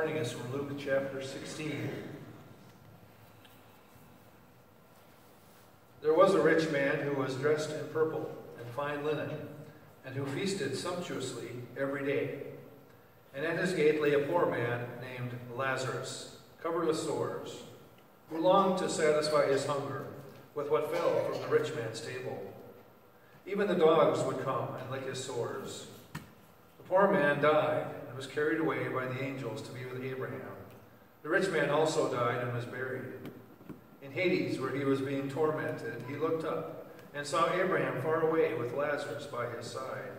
Morning is from Luke chapter 16. There was a rich man who was dressed in purple and fine linen, and who feasted sumptuously every day. And at his gate lay a poor man named Lazarus, covered with sores, who longed to satisfy his hunger with what fell from the rich man's table. Even the dogs would come and lick his sores. The poor man died and was carried away by the angels to be with Abraham. The rich man also died and was buried. In Hades, where he was being tormented, he looked up and saw Abraham far away with Lazarus by his side.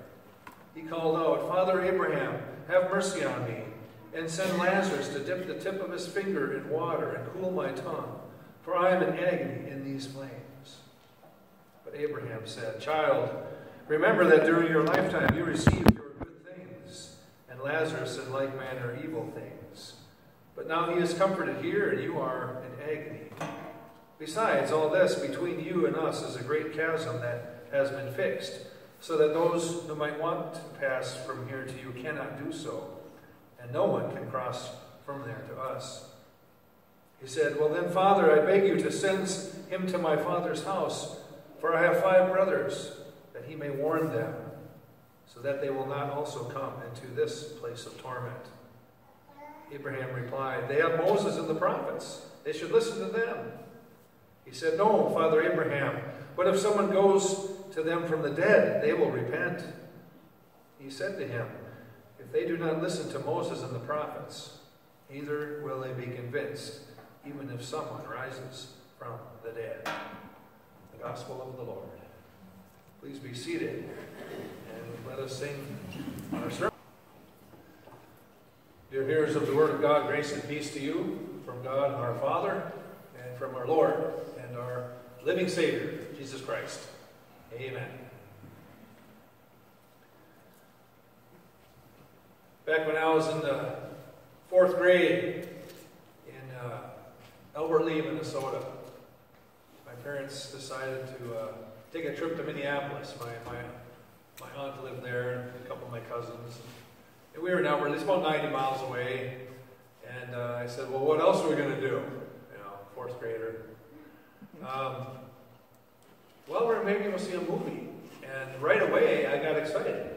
He called out, Father Abraham, have mercy on me, and send Lazarus to dip the tip of his finger in water and cool my tongue, for I am in agony in these flames. But Abraham said, Child, remember that during your lifetime you received your good things, and Lazarus in like manner evil things. But now he is comforted here, and you are in agony. Besides, all this between you and us is a great chasm that has been fixed, so that those who might want to pass from here to you cannot do so, and no one can cross from there to us. He said, Well then, Father, I beg you to send him to my father's house, for I have five brothers, that he may warn them, so that they will not also come into this place of torment. Abraham replied, They have Moses and the prophets. They should listen to them. He said, No, Father Abraham, but if someone goes to them from the dead, they will repent. He said to him, If they do not listen to Moses and the prophets, neither will they be convinced, even if someone rises from the dead. The Gospel of the Lord. Please be seated let us sing our sermon. Dear hearers of the Word of God, grace and peace to you from God our Father and from our Lord and our living Savior, Jesus Christ. Amen. Back when I was in the fourth grade in uh, Albert Lea, Minnesota, my parents decided to uh, take a trip to Minneapolis. My, my, my aunt lived there, and a couple of my cousins. And we were Albert Lea, it's about 90 miles away. And uh, I said, well, what else are we going to do? You know, fourth grader. Um, well, we're maybe to see a movie. And right away, I got excited.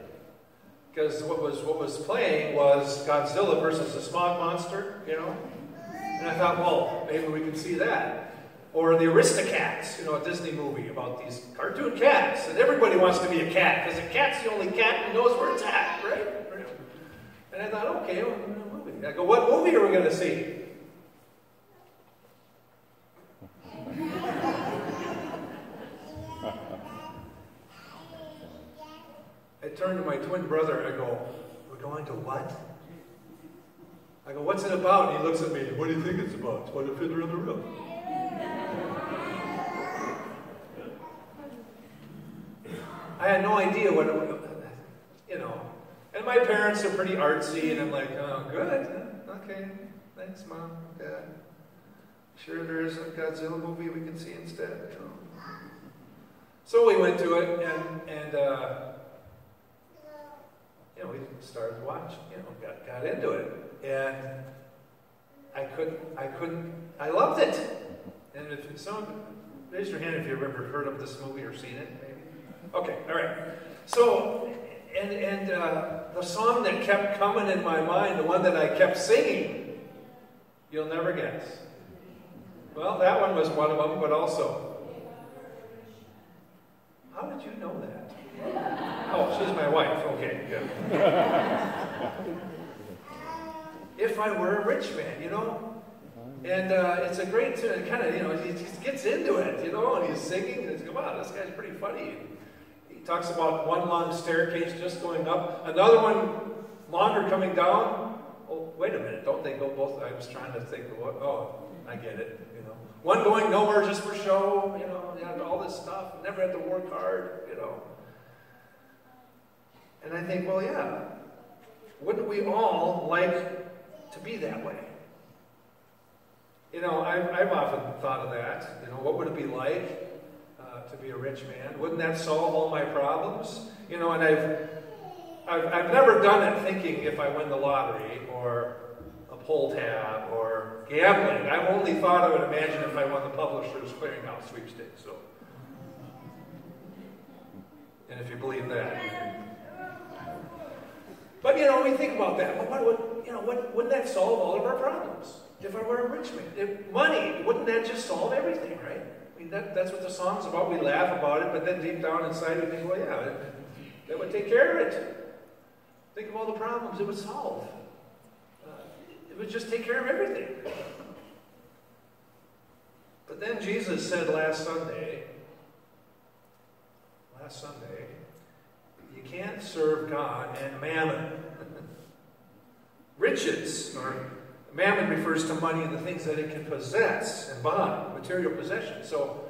Because what was, what was playing was Godzilla versus the Smog Monster, you know? And I thought, well, maybe we can see that. Or the Aristocats, you know, a Disney movie about these cartoon cats. And everybody wants to be a cat, because a cat's the only cat who knows where it's at, right? And I thought, okay, well, movie. I go, what movie are we going to see? I turned to my twin brother. I go, we're going to what? I go, what's it about? And he looks at me. What do you think it's about? It's about a fiddler on the roof. I had no idea what, you know. And my parents are pretty artsy, and I'm like, oh, good. Okay, thanks, mom, dad. Sure, there is a Godzilla movie we can see instead. So we went to it, and and uh, you know we started watching. You know, got got into it, and I couldn't. I couldn't. I loved it. And if someone raise your hand if you've ever heard of this movie or seen it. Okay, all right. So and and uh, the song that kept coming in my mind, the one that I kept singing, you'll never guess. Well, that one was one of them, but also, how did you know that? Oh, she's my wife. Okay, good. if I were a rich man, you know. And uh, it's a great tune. kind of, you know, he just gets into it, you know, and he's singing, and he's, wow, this guy's pretty funny talks about one long staircase just going up, another one longer coming down. Oh, wait a minute, don't they go both? I was trying to think what, oh, I get it, you know. One going nowhere just for show, you know, all this stuff, never had to work hard, you know. And I think, well, yeah, wouldn't we all like to be that way? You know, I've, I've often thought of that. You know, what would it be like to be a rich man? Wouldn't that solve all my problems? You know, and I've, I've, I've never done it thinking if I win the lottery or a pull tab or gambling. I've only thought I would imagine if I won the Publishers Clearinghouse sweepstakes. So, and if you believe that. But you know, we think about that. What, what, you know, what, wouldn't that solve all of our problems? If I were a rich man, if money, wouldn't that just solve everything, right? That, that's what the song's about. We laugh about it, but then deep down inside we think, well, yeah, that would take care of it. Think of all the problems it would solve. Uh, it would just take care of everything. But then Jesus said last Sunday, last Sunday, you can't serve God and mammon. Riches, or mammon refers to money and the things that it can possess and buy, material possessions. So,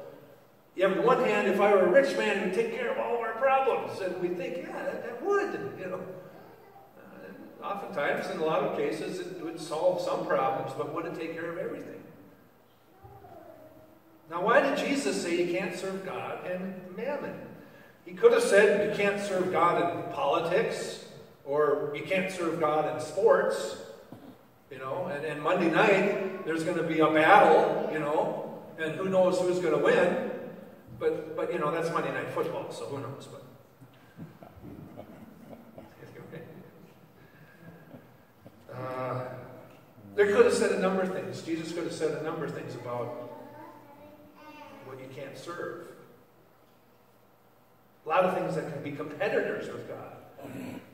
you have on one hand, if I were a rich man, would take care of all of our problems. And we think, yeah, that, that would, you know. Uh, oftentimes, in a lot of cases, it would solve some problems, but would it take care of everything? Now, why did Jesus say you can't serve God and mammon? He could have said you can't serve God in politics, or you can't serve God in sports, you know, and, and Monday night there's going to be a battle, you know, and who knows who's going to win. But, but you know, that's Monday night football, so who knows. But uh, there could have said a number of things. Jesus could have said a number of things about what you can't serve. A lot of things that can be competitors with God.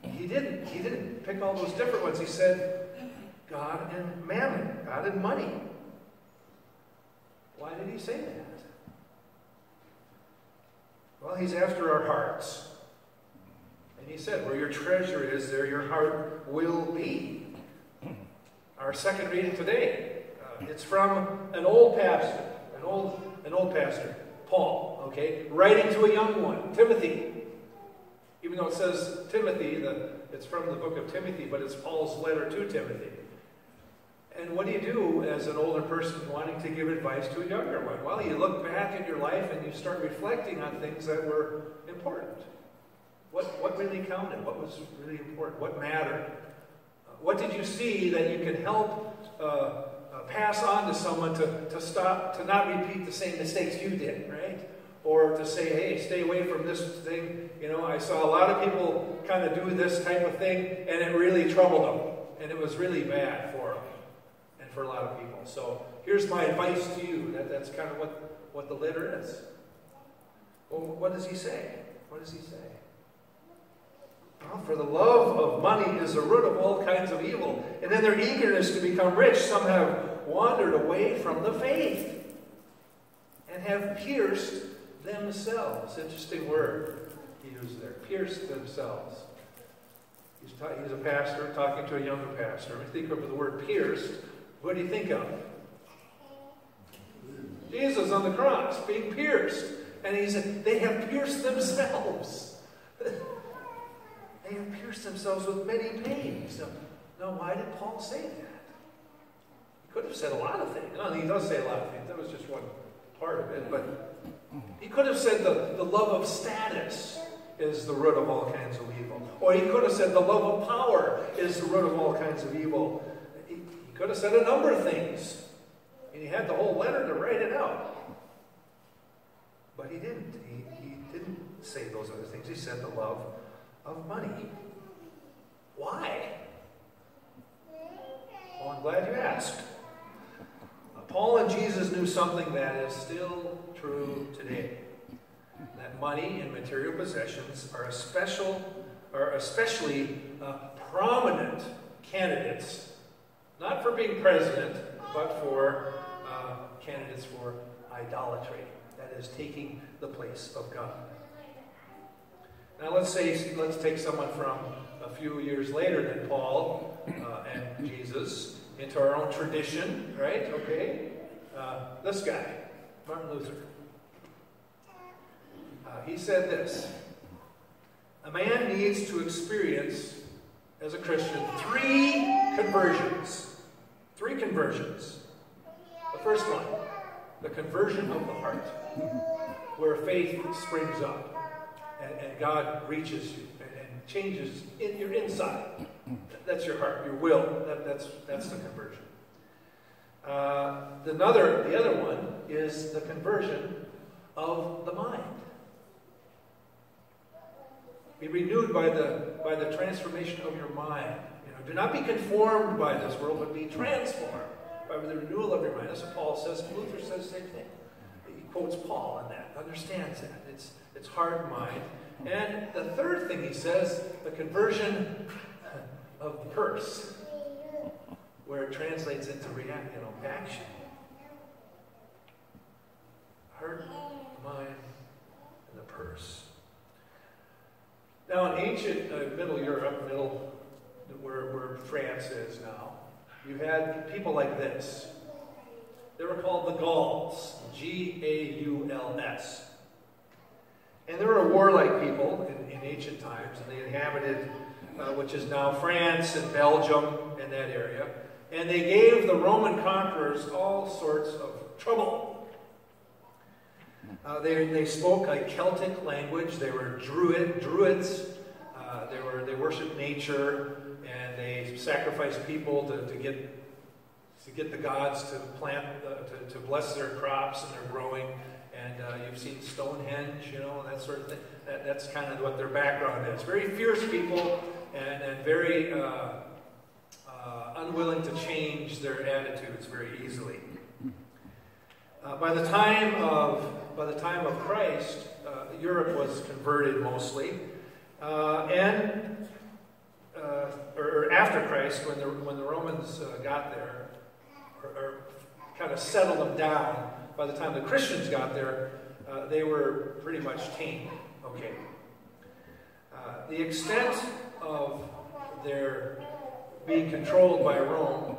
He didn't. He didn't pick all those different ones. He said God and mammon, God and money. Why did he say that? Well, he's after our hearts. And he said, Where your treasure is, there your heart will be. Our second reading today, uh, it's from an old pastor, an old, an old pastor. Paul, okay, writing to a young one, Timothy. Even though it says Timothy, the, it's from the book of Timothy, but it's Paul's letter to Timothy. And what do you do as an older person wanting to give advice to a younger one? Well, you look back at your life and you start reflecting on things that were important. What, what really counted? What was really important? What mattered? What did you see that you could help uh, uh, pass on to someone to, to stop, to not repeat the same mistakes you did, right? Or to say, hey, stay away from this thing. You know, I saw a lot of people kind of do this type of thing, and it really troubled them. And it was really bad for a lot of people. So here's my advice to you. That, that's kind of what, what the letter is. Well, what does he say? What does he say? Well, for the love of money is the root of all kinds of evil. And in their eagerness to become rich, some have wandered away from the faith and have pierced themselves. Interesting word he uses there. Pierced themselves. He's, he's a pastor talking to a younger pastor. You think of the word pierced, what do you think of? Jesus on the cross being pierced. And he said, they have pierced themselves. They have pierced themselves with many pains. Now, now, why did Paul say that? He could have said a lot of things. He does say a lot of things. That was just one part of it. But he could have said the, the love of status is the root of all kinds of evil. Or he could have said the love of power is the root of all kinds of evil. Could have said a number of things. And he had the whole letter to write it out. But he didn't. He, he didn't say those other things. He said the love of money. Why? Well, I'm glad you asked. Uh, Paul and Jesus knew something that is still true today. That money and material possessions are a special, are especially uh, prominent candidates, not for being president, but for uh, candidates for idolatry. That is taking the place of God. Now let's say, let's take someone from a few years later than Paul uh, and Jesus into our own tradition, right? Okay? Uh, this guy, Martin Luther. Uh, he said this A man needs to experience, as a Christian, three conversions. Three conversions. The first one, the conversion of the heart, where faith springs up and, and God reaches you and, and, changes in your inside. That's your heart, your will. That, that's, that's the conversion. Uh, another, the other one is the conversion of the mind. Be renewed by the, by the transformation of your mind. You know, do not be conformed by this world, but be transformed by the renewal of your mind. That's what Paul says. Luther says the same thing. He quotes Paul on that, understands that. It's, it's heart mind. And the third thing he says, the conversion of purse, where it translates into react, you know, action. Heart, mind, and the purse. Now, in ancient uh, Middle Europe, middle where, where France is now, you had people like this. They were called the Gauls, G A U L S. And they were a warlike people in, in ancient times, and they inhabited, uh, which is now France and Belgium and that area. And they gave the Roman conquerors all sorts of trouble. Uh, they, they spoke a Celtic language. They were Druid, Druids. Uh, they, were, they worshiped nature, and they sacrificed people to, to, get, to get the gods to plant, uh, to, to bless their crops and their growing. And uh, you've seen Stonehenge, you know, that sort of thing. That, that's kind of what their background is. Very fierce people and, and very uh, unwilling to change their attitudes very easily. Uh, by the time of by the time of Christ, uh, Europe was converted mostly, uh, and or, after Christ, when the when the Romans got there, or, or kind of settled them down by the time the Christians got there, uh, they were pretty much tamed. Okay. Uh, the extent of their being controlled by Rome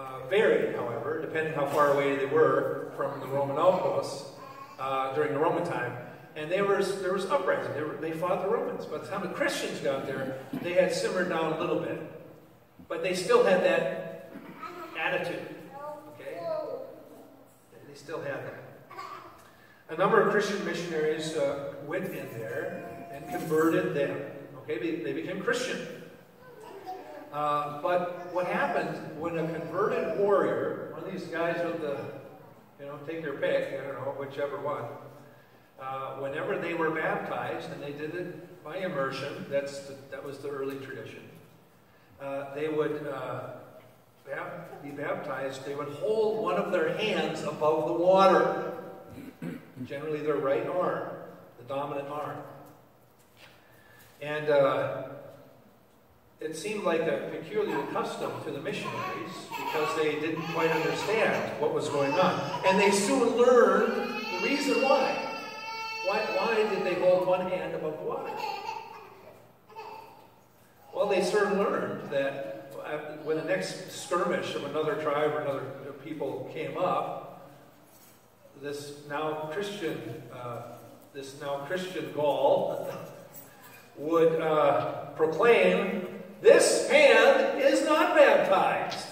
uh, varied, however, depending how far away they were from the Roman outposts uh, during the Roman time. And there was, there was uprising. They, were, they fought the Romans. By the time the Christians got there, they had simmered down a little bit. But they still had that attitude Okay? They still had that. A number of Christian missionaries uh, went in there and converted them. Okay, they, they became Christian. Uh, but what happened when a converted warrior, one of these guys with the, you know, take their pick, I don't know, whichever one, uh, whenever they were baptized, and they did it by immersion, that's the, that was the early tradition, uh, they would uh, be baptized, they would hold one of their hands above the water, generally their right arm, the dominant arm. And uh, it seemed like a peculiar custom to the missionaries because they didn't quite understand what was going on. And they soon learned the reason why. Why, why did they hold one hand above the water? Well, they soon learned that when the next skirmish of another tribe or another people came up, this now Christian, uh, this now Christian Gaul would uh, proclaim, "This hand is not baptized."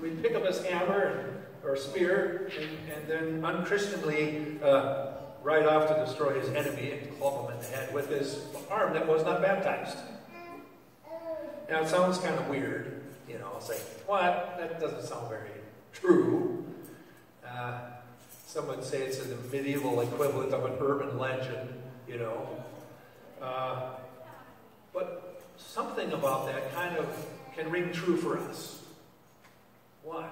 We'd pick up his hammer or spear and, and then unchristianly uh, ride off to destroy his enemy and club him in the head with his arm that was not baptized. Now, it sounds kind of weird. You know, it's like, what? That doesn't sound very true. Uh, some would say it's the medieval equivalent of an urban legend, you know. Uh, but something about that kind of can ring true for us. Why?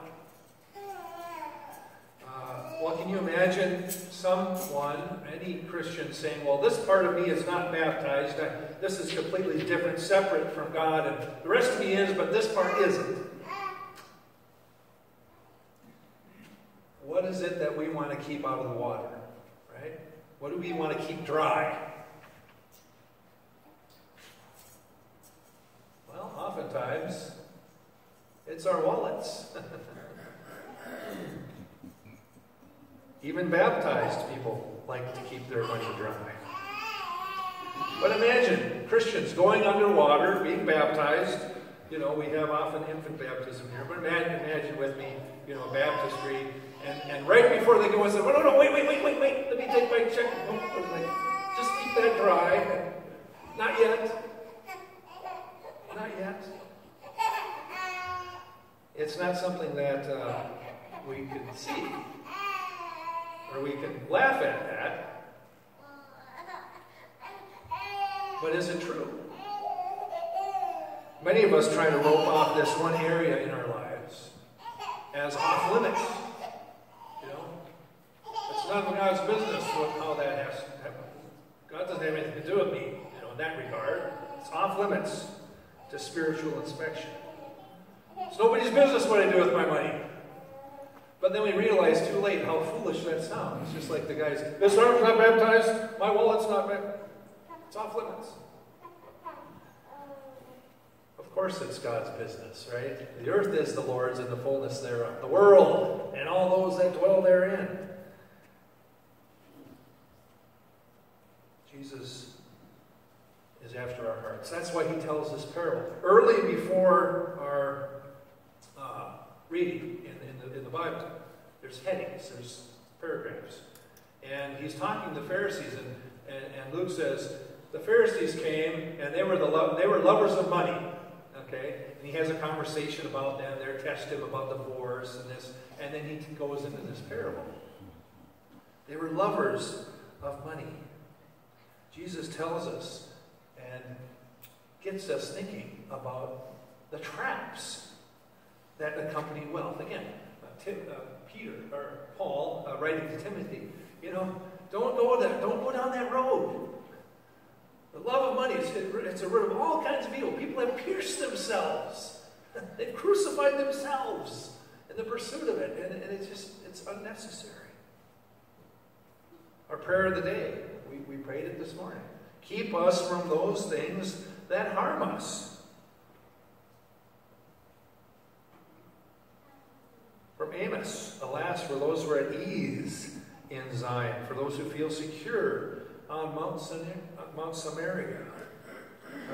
Uh, well, can you imagine someone, any Christian, saying, well, this part of me is not baptized. I, this is completely different, separate from God, and the rest of me is, but this part isn't. What is it that we want to keep out of the water? Right? What do we want to keep dry? Well, it's our wallets. Even baptized people like to keep their money dry. But imagine Christians going underwater, being baptized. You know, we have often infant baptism here, but imagine, imagine with me, you know, a baptistry, and, and right before they go and say, oh, no, no, wait, wait, wait, wait, wait, let me take my check. Just keep that dry. Not yet. Not yet. It's not something that uh, we can see, or we can laugh at that. But is it true? Many of us try to rope off this one area in our lives as off limits. You know, it's of God's business what, how that has to happen. God doesn't have anything to do with me, you know, in that regard. It's off limits to spiritual inspection. It's nobody's business what I do with my money. But then we realize too late how foolish that sounds. It's just like the guys, this arm's not baptized, my wallet's not baptized. It's off limits. Of course it's God's business, right? The earth is the Lord's and the fullness thereof. The world and all those that dwell therein. Jesus is after our hearts. That's why he tells this parable. Early before our reading in, in, the, in the Bible, there's headings, there's paragraphs. And he's talking to the Pharisees, and, and, and Luke says, the Pharisees came, and they were, the lo- they were lovers of money. Okay? And he has a conversation about them. They're testing him about divorce and this. And then he goes into this parable. They were lovers of money. Jesus tells us and gets us thinking about the traps that accompany wealth. Again, uh, Tim, uh, Peter or Paul uh, writing to Timothy, you know, don't go there, don't go down that road. The love of money is it's a root of all kinds of evil. People have pierced themselves. They've crucified themselves in the pursuit of it, and, and it's just it's unnecessary. Our prayer of the day, we, we prayed it this morning. Keep us from those things that harm us. From Amos, alas, for those who are at ease in Zion, for those who feel secure on Mount, Mount Samaria.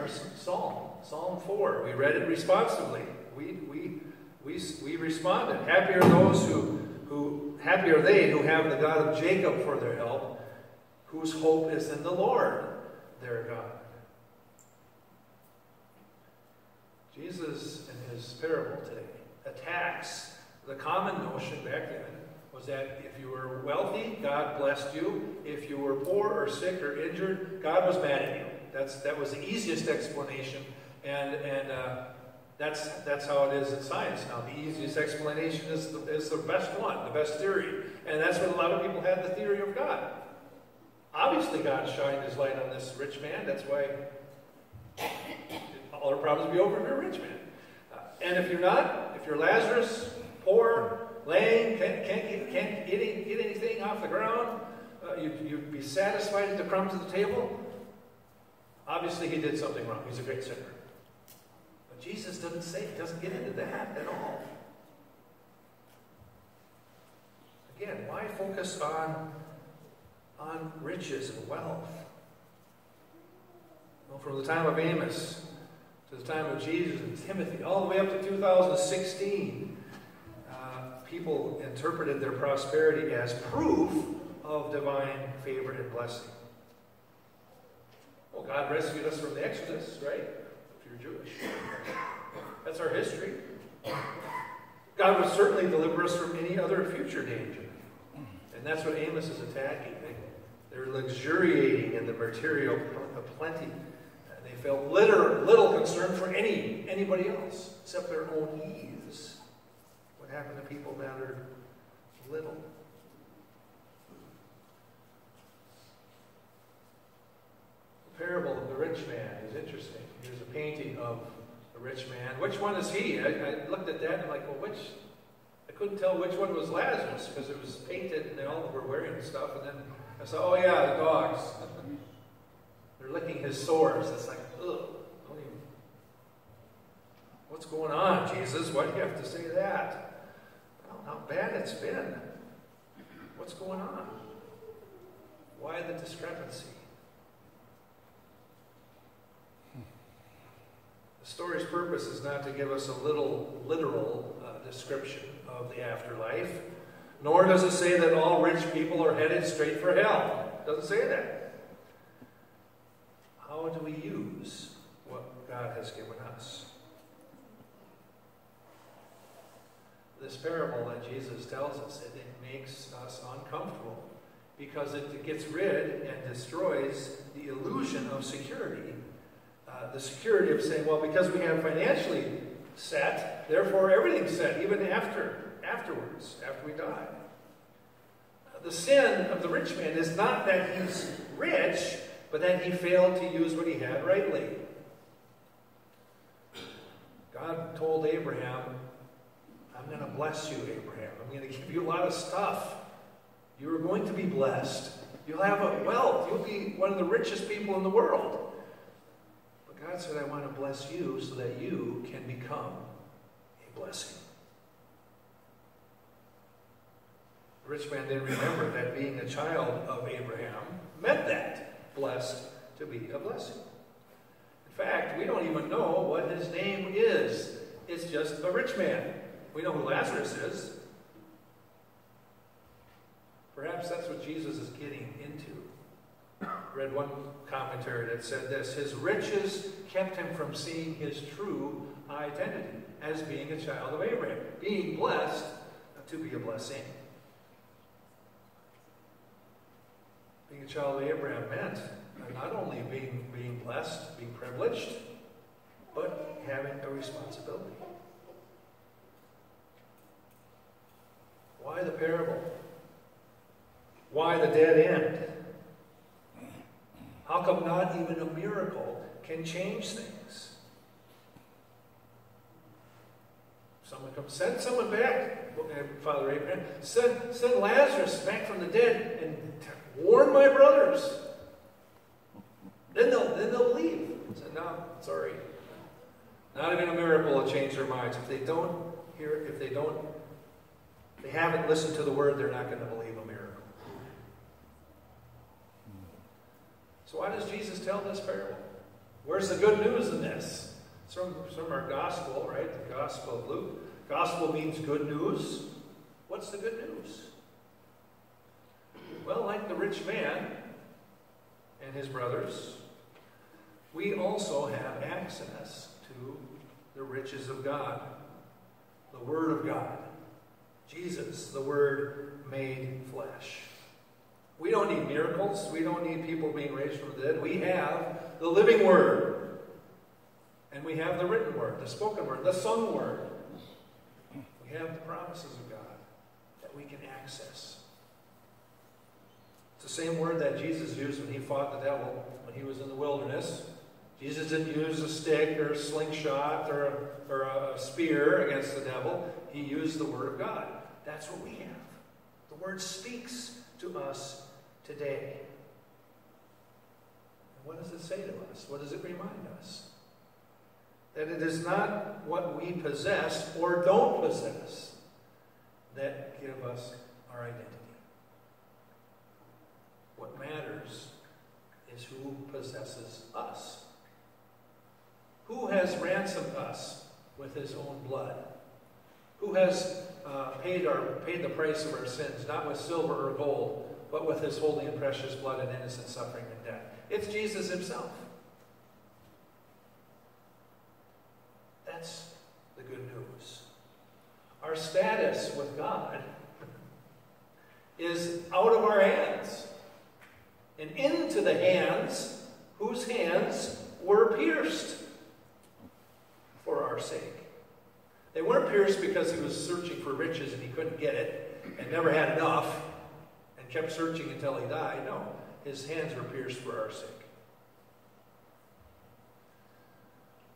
Our Psalm, Psalm 4. We read it responsively. We, we, we, we responded. Happy are those who, who, happy are they who have the God of Jacob for their help, whose hope is in the Lord, their God. Jesus, in his parable today, attacks the common notion back then was that if you were wealthy, God blessed you. If you were poor or sick or injured, God was mad at you. That's, that was the easiest explanation. And, and uh, that's, that's how it is in science now. The easiest explanation is the, is the best one, the best theory. And that's what a lot of people had the theory of God. Obviously, God shined his light on this rich man. That's why all our problems will be over if you're a rich man. Uh, and if you're not, if you're Lazarus, poor, lame, can't, can't, get, can't get, get anything off the ground, uh, you'd, you'd be satisfied at the crumbs of the table. Obviously, he did something wrong. He's a great sinner. But Jesus doesn't say, doesn't get into that at all. Again, why focus on, on riches and wealth? Well, from the time of Amos to the time of Jesus and Timothy, all the way up to 2016, people interpreted their prosperity as proof of divine favor and blessing. Well, God rescued us from the Exodus, right? If you're Jewish. That's our history. God would certainly deliver us from any other future danger. And that's what Amos is attacking. They, are luxuriating in the material plenty. They felt little, little concern for any anybody else except their own ease happen to people that are little. The parable of the rich man is interesting. Here's a painting of a rich man. Which one is he? I, I looked at that and I'm like, well, which? I couldn't tell which one was Lazarus because it was painted and they all were wearing stuff. And then I said, oh yeah, the dogs. They're licking his sores. It's like, ugh. What's going on, Jesus? Why do you have to say that? How bad it's been. What's going on? Why the discrepancy? The story's purpose is not to give us a little literal uh, description of the afterlife, nor does it say that all rich people are headed straight for hell. It doesn't say that. How how do we use what God has given us? This parable that Jesus tells us, it, it makes us uncomfortable because it gets rid and destroys the illusion of security. Uh, the security of saying, well, because we have financially set, therefore everything's set, even after, afterwards, after we die. The sin of the rich man is not that he's rich, but that he failed to use what he had rightly. God told Abraham, I'm going to bless you, Abraham. I'm going to give you a lot of stuff. You are going to be blessed. You'll have a wealth. You'll be one of the richest people in the world. But God said, I want to bless you so that you can become a blessing. The rich man didn't remember that being a child of Abraham meant that, blessed to be a blessing. In fact, we don't even know what his name is. It's just a rich man. We know who Lazarus is. Perhaps that's what Jesus is getting into. I read one commentary that said this His riches kept him from seeing his true identity as being a child of Abraham, being blessed to be a blessing. Being a child of Abraham meant not only being, being blessed, being privileged, but having a responsibility. The parable? Why the dead end? How come not even a miracle can change things? Someone come, send someone back, Father Abraham, send, send Lazarus back from the dead and warn my brothers. Then they'll, then they'll leave. I said, no, sorry. Not even a miracle will change their minds. If they don't hear, if they don't, they haven't listened to the word, they're not going to believe a miracle. So why does Jesus tell this parable? Where's the good news in this? It's from, it's from our gospel, right? The gospel of Luke. Gospel means good news. What's the good news? Well, like the rich man and his brothers, we also have access to the riches of God, the Word of God, Jesus, the Word made flesh. We don't need miracles. We don't need people being raised from the dead. We have the living Word. And we have the written Word, the spoken Word, the sung Word. We have the promises of God that we can access. It's the same word that Jesus used when he fought the devil when he was in the wilderness. Jesus didn't use a stick or a slingshot or a, or a spear against the devil. He used the Word of God. That's what we have. The Word speaks to us today. And what does it say to us? What does it remind us? That it is not what we possess or don't possess that give us our identity. What matters is who possesses us. Who has ransomed us with his own blood? Who has uh, paid, our, paid the price of our sins, not with silver or gold, but with his holy and precious blood and innocent suffering and death? It's Jesus himself. That's the good news. Our status with God is out of our hands and into the hands whose hands were pierced for our sake. They weren't pierced because he was searching for riches and he couldn't get it and never had enough and kept searching until he died. No, his hands were pierced for our sake.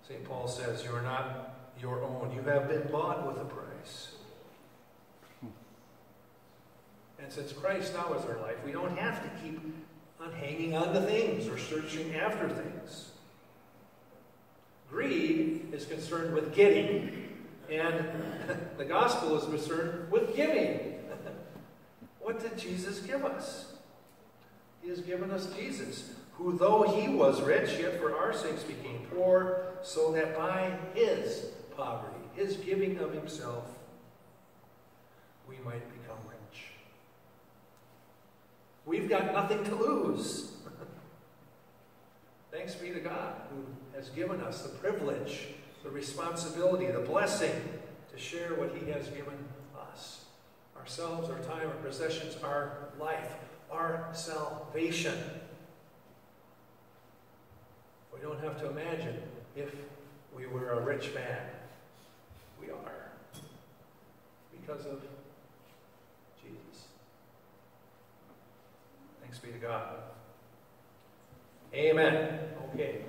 St. Paul says, You are not your own. You have been bought with a price. And since Christ now is our life, we don't have to keep on hanging on to things or searching after things. Greed is concerned with getting, and the gospel is concerned with giving. what did Jesus give us? He has given us Jesus, who, though he was rich, yet for our sakes became poor, so that by his poverty, his giving of himself, we might become rich. We've got nothing to lose. Thanks be to God who has given us the privilege, the responsibility, the blessing to share what He has given us ourselves, our time, our possessions, our life, our salvation. We don't have to imagine if we were a rich man. We are. Because of Jesus. Thanks be to God. Amen. Okay.